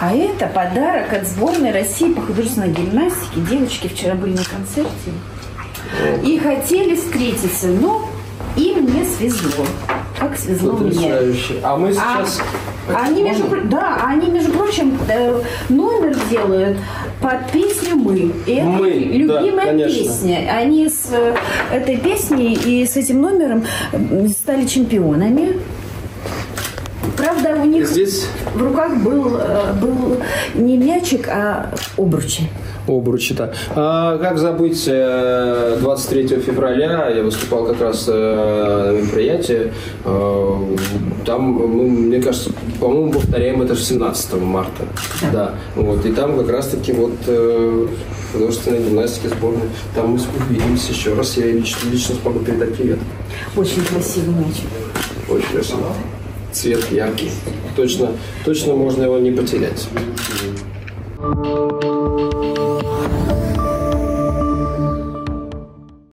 А это подарок от сборной России по художественной гимнастике. Девочки вчера были на концерте и хотели встретиться, но им не свезло. Как свезло мне. Потрясающе. А мы сейчас... А, они, между, да, они, между прочим, э, номер делают под песню «Мы». И это «Мы», любимая да, конечно. песня. Они с э, этой песней и с этим номером стали чемпионами. Правда, у них Здесь в руках был, э, был не мячик, а обручи. обручи, да. А как забыть э, 23 февраля, я выступал как раз э, на мероприятии, э, там, мы, мне кажется, по-моему, повторяем это же 17 марта. Да. Вот, и там как раз-таки вот э, художественная гимнастика сборная, там мы увидимся еще раз, я лично, лично смогу передать привет. Очень красивый мячик. Очень красиво цвет яркий. Точно, точно можно его не потерять.